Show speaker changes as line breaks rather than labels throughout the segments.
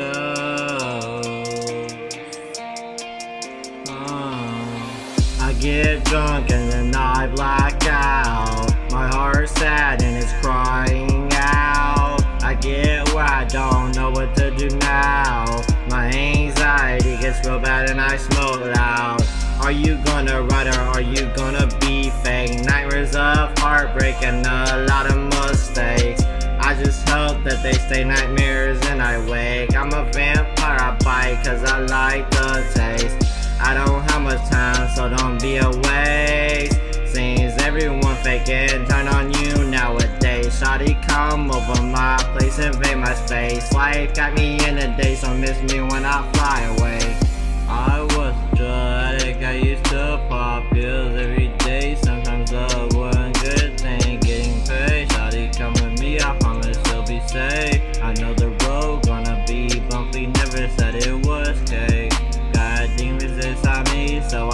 Oh. I get drunk and then I black out. My heart's sad and it's crying out. I get wet, I don't know what to do now. My anxiety gets real bad and I smoke loud. Are you gonna ride or are you gonna be fake? Nightmares of heartbreak and a lot of mistakes. I just hope that they stay nightmares and I wake. I'm a vampire, I bite cause I like the taste. I don't have much time, so don't be a waste. Seems everyone faking, turn on you nowadays. Shawty come over my place, invade my space. Life got me in a day, so miss me when I fly away.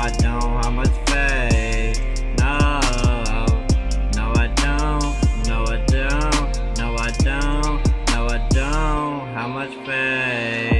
I don't. How much faith? No, no, I don't. No, I don't. No, I don't. No, I don't. How much faith?